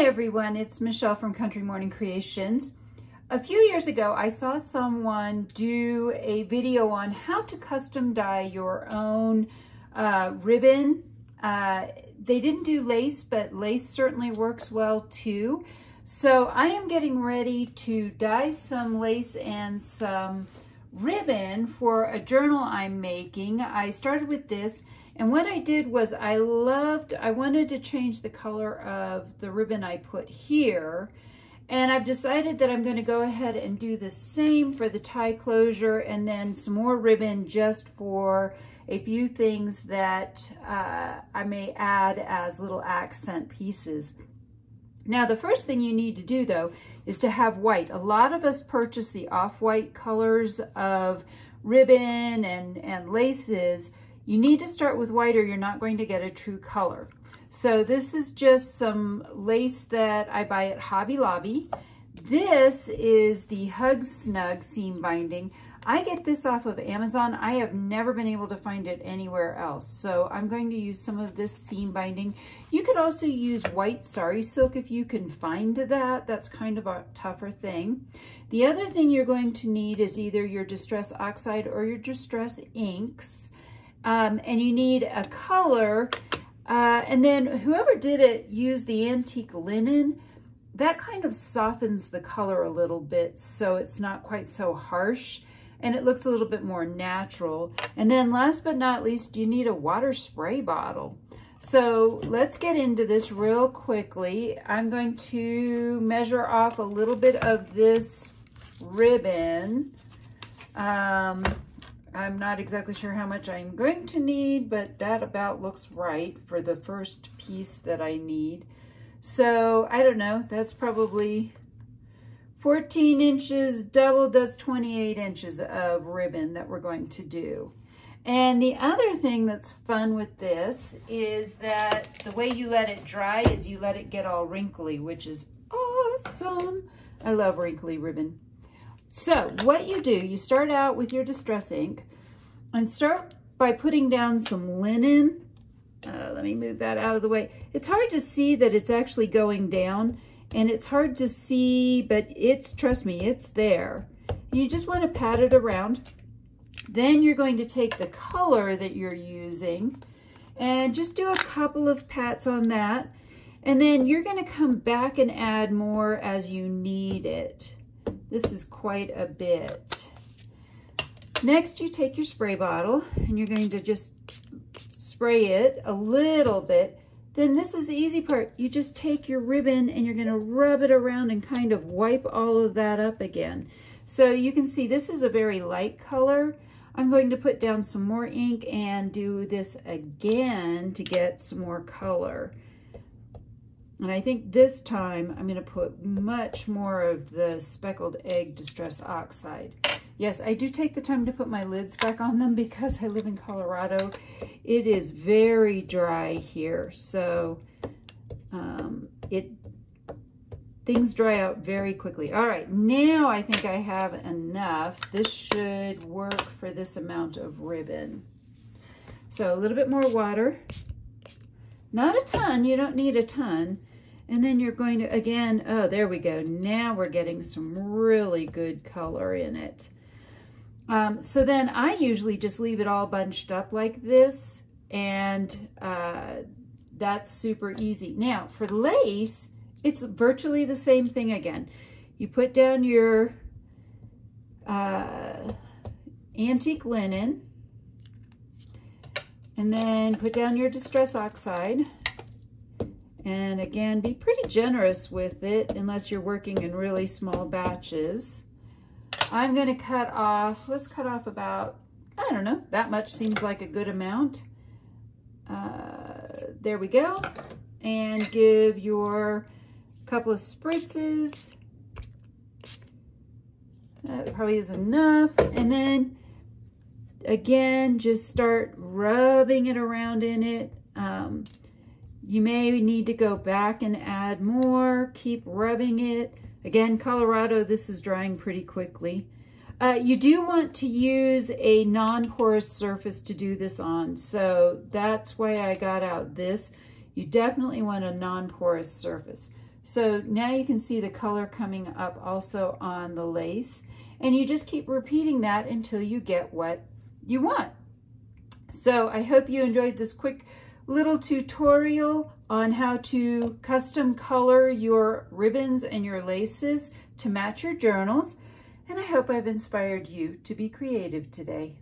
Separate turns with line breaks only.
Everyone, it's Michelle from Country Morning Creations. A few years ago, I saw someone do a video on how to custom dye your own uh, ribbon. Uh, they didn't do lace, but lace certainly works well too. So I am getting ready to dye some lace and some ribbon for a journal I'm making. I started with this and what I did was I loved, I wanted to change the color of the ribbon I put here. And I've decided that I'm gonna go ahead and do the same for the tie closure and then some more ribbon just for a few things that uh, I may add as little accent pieces. Now, the first thing you need to do though is to have white. A lot of us purchase the off-white colors of ribbon and, and laces you need to start with white or you're not going to get a true color. So this is just some lace that I buy at Hobby Lobby. This is the Hug Snug seam binding. I get this off of Amazon. I have never been able to find it anywhere else. So I'm going to use some of this seam binding. You could also use white sari silk if you can find that. That's kind of a tougher thing. The other thing you're going to need is either your Distress Oxide or your Distress Inks um, and you need a color. Uh, and then whoever did it used the antique linen. That kind of softens the color a little bit so it's not quite so harsh and it looks a little bit more natural. And then last but not least, you need a water spray bottle. So let's get into this real quickly. I'm going to measure off a little bit of this ribbon. Um, I'm not exactly sure how much I'm going to need, but that about looks right for the first piece that I need. So I don't know, that's probably 14 inches doubled, that's 28 inches of ribbon that we're going to do. And the other thing that's fun with this is that the way you let it dry is you let it get all wrinkly, which is awesome. I love wrinkly ribbon. So what you do, you start out with your distress ink and start by putting down some linen. Uh, let me move that out of the way. It's hard to see that it's actually going down and it's hard to see, but it's, trust me, it's there. You just want to pat it around. Then you're going to take the color that you're using and just do a couple of pats on that. And then you're going to come back and add more as you need it. This is quite a bit. Next, you take your spray bottle and you're going to just spray it a little bit. Then this is the easy part. You just take your ribbon and you're going to rub it around and kind of wipe all of that up again. So you can see this is a very light color. I'm going to put down some more ink and do this again to get some more color. And I think this time I'm going to put much more of the speckled egg distress oxide. Yes, I do take the time to put my lids back on them because I live in Colorado. It is very dry here, so um, it things dry out very quickly. All right, now I think I have enough. This should work for this amount of ribbon. So a little bit more water. Not a ton, you don't need a ton. And then you're going to, again, oh, there we go. Now we're getting some really good color in it. Um, so then I usually just leave it all bunched up like this and uh, that's super easy. Now for lace, it's virtually the same thing again. You put down your uh, antique linen and then put down your Distress Oxide and again, be pretty generous with it unless you're working in really small batches. I'm going to cut off, let's cut off about, I don't know, that much seems like a good amount. Uh, there we go. And give your couple of spritzes. That probably is enough. And then again, just start rubbing it around in it. Um, you may need to go back and add more, keep rubbing it. Again, Colorado, this is drying pretty quickly. Uh, you do want to use a non-porous surface to do this on, so that's why I got out this. You definitely want a non-porous surface. So now you can see the color coming up also on the lace. And you just keep repeating that until you get what you want. So I hope you enjoyed this quick little tutorial on how to custom color your ribbons and your laces to match your journals. And I hope I've inspired you to be creative today.